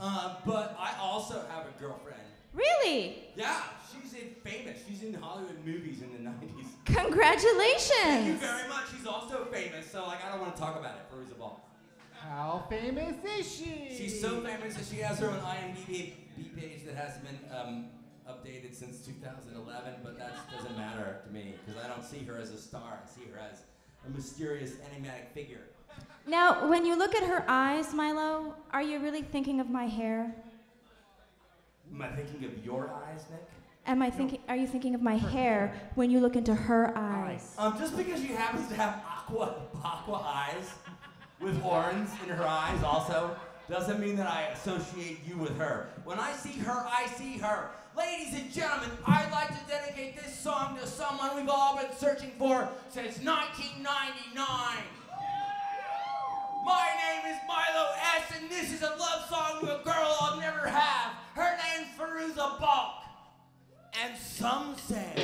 Uh, but I also have a girlfriend. Really? Yeah, she's in famous. She's in Hollywood movies in the 90s. Congratulations. Thank you very much. She's also famous, so like I don't want to talk about it. for Fairuza Balk. How famous is she? She's so famous that she has her own IMDb page that hasn't been um, updated since 2011, but that doesn't matter to me because I don't see her as a star. I see her as a mysterious, enigmatic figure. Now, when you look at her eyes, Milo, are you really thinking of my hair? Am I thinking of your eyes, Nick? Am I thinking? Are you thinking of my hair when you look into her eyes? Um, just because she happens to have aqua aqua eyes with horns in her eyes, also doesn't mean that I associate you with her. When I see her, I see her. Ladies and gentlemen, I'd like to dedicate this song to someone we've all been searching for since 1999. My name is Milo S, and this is a love song to a girl I'll never have. Her name's Fairuza Balk. And some say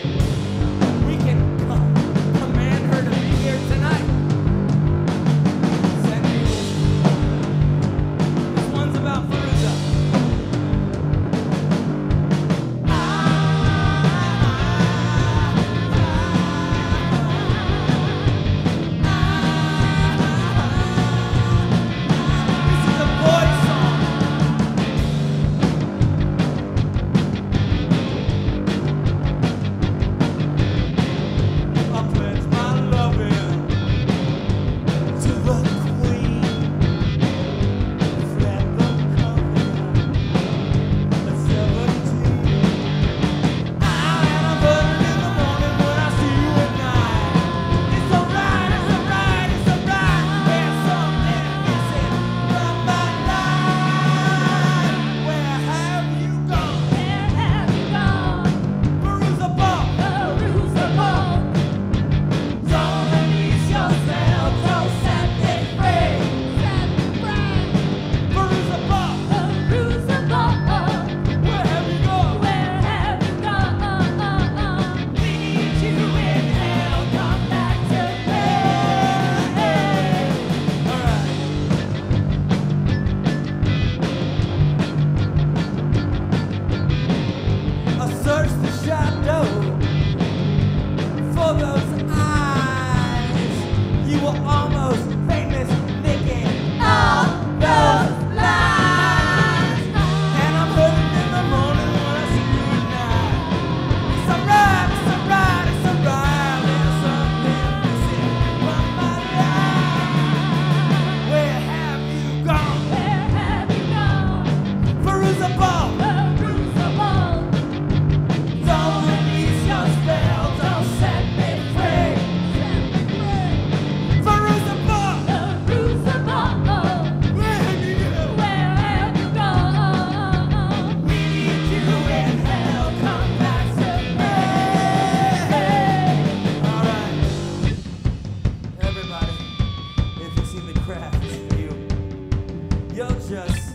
just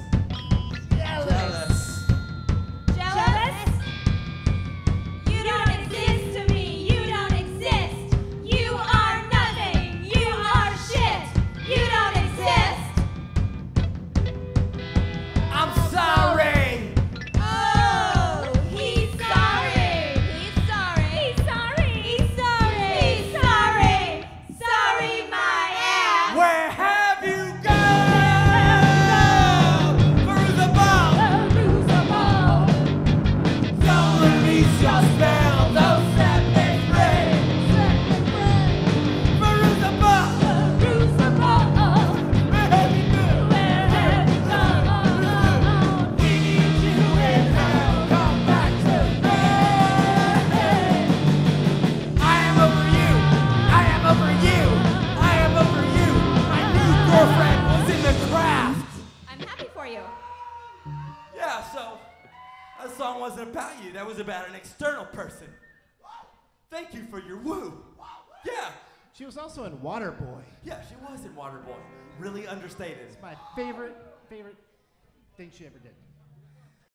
you. Yeah, so that song wasn't about you. That was about an external person. Thank you for your woo. Yeah, She was also in Waterboy. yeah, she was in Waterboy. Really understated. It's my favorite, favorite thing she ever did.